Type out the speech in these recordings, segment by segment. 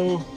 follow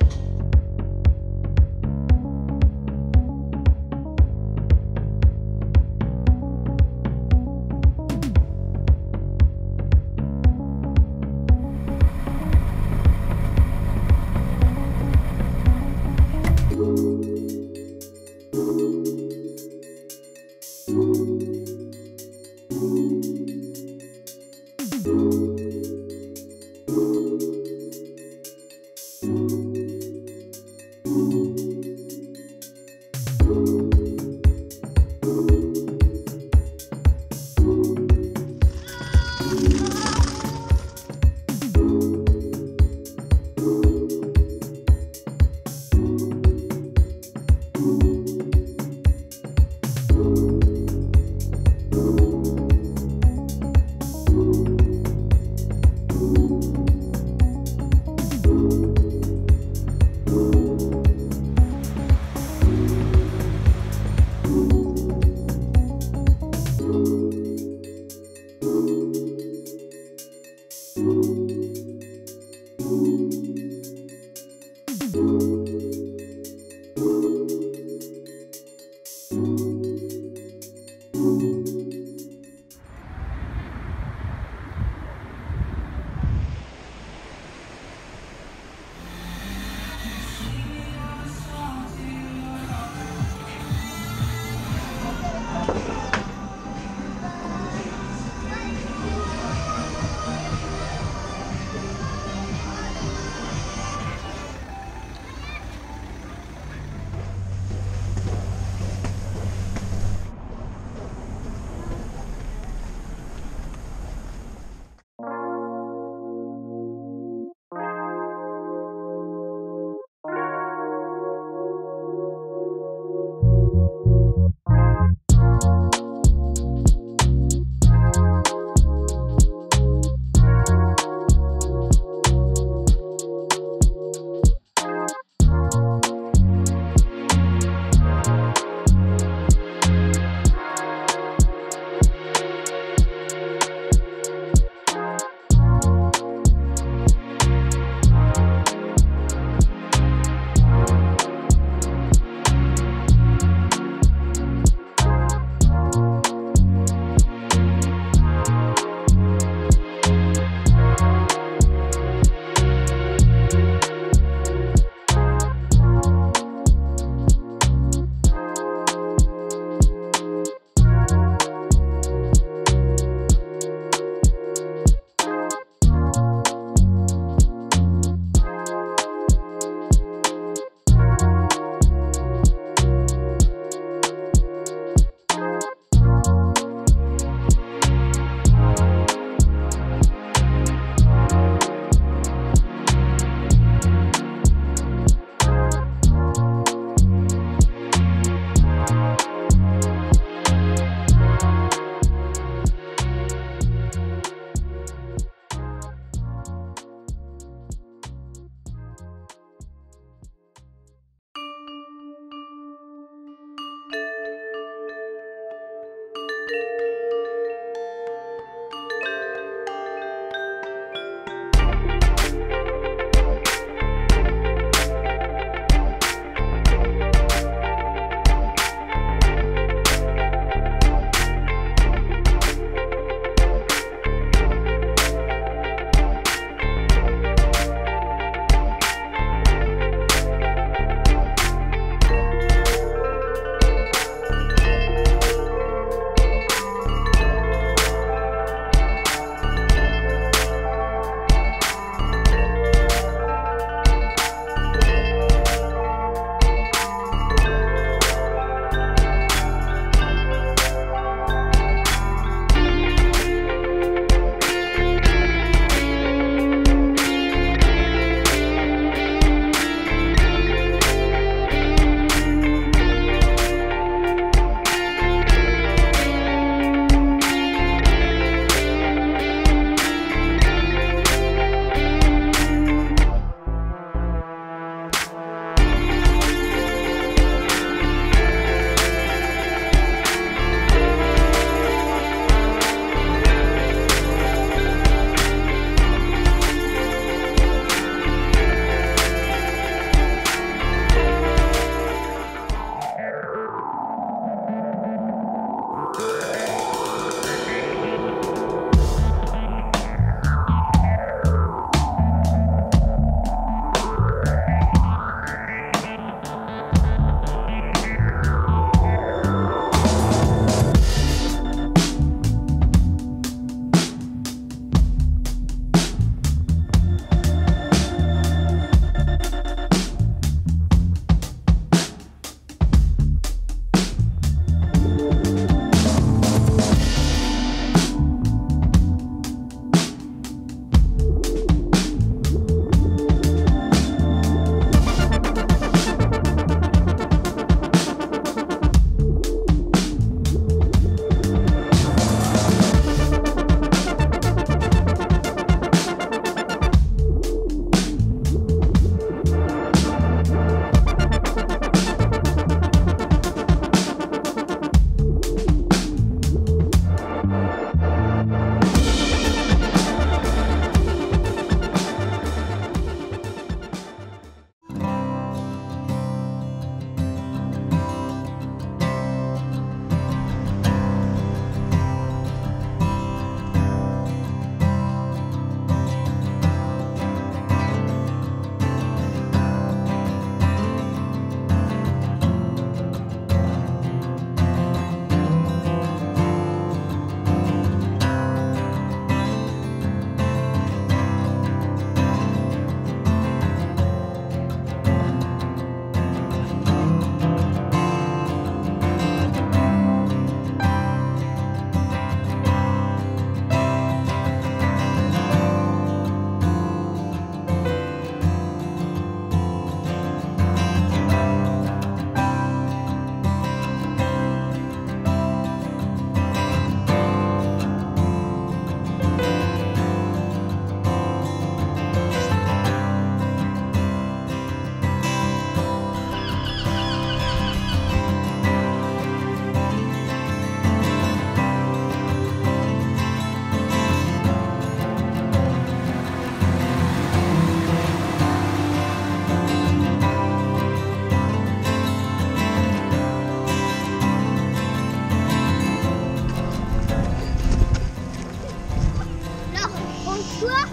joueurs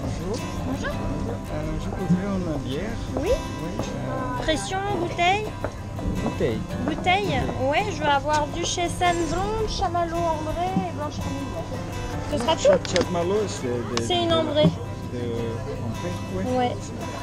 Bonjour. Bonjour. Euh, je voudrais une bière. Oui. Oui. Pression, bouteille. euh, bouteille. Bouteille. Ouais, je vais avoir Duchesse Blonde, Chamallow Ambré et Blanche. Ce sera tout malo, c'est C'est une de- ambrée. De, ambrée, oui.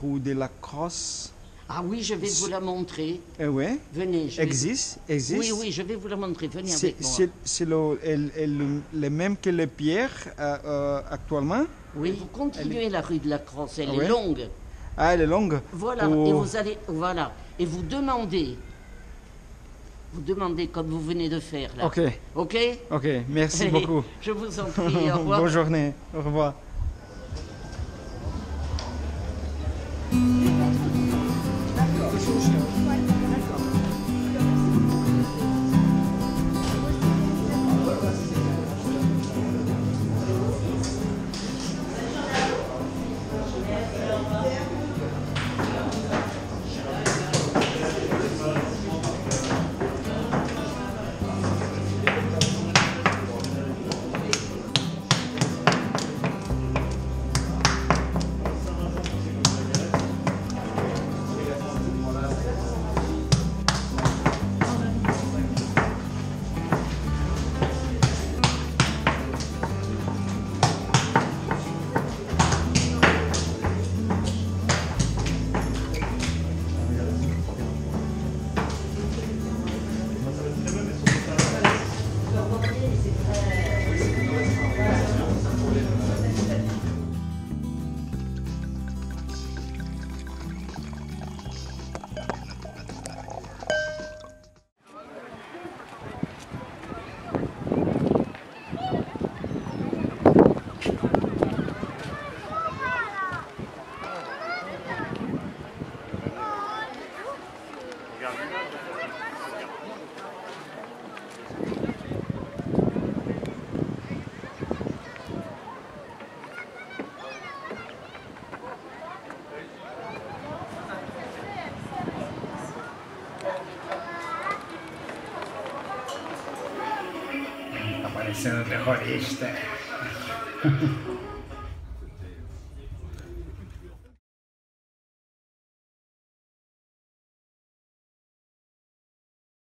Roue de la crosse. Ah oui, je vais vous la montrer. Eh ouais. Venez. Je vais- Existe, existe. Oui, oui, je vais vous la montrer. Venez C'est avec moi. c'est- le, el- el- le même que les pierres euh, euh, actuellement? Oui, vous continuez la rue de la Crosse, elle Ah ouais? est longue. Ah, elle est longue. Voilà, Oh. et vous allez, voilà, et vous demandez, vous demandez comme vous venez de faire là. Ok, Ok? Ok, merci beaucoup. Je vous en prie, au revoir. Bonne journée, au revoir. Egyszerűen, de ha és.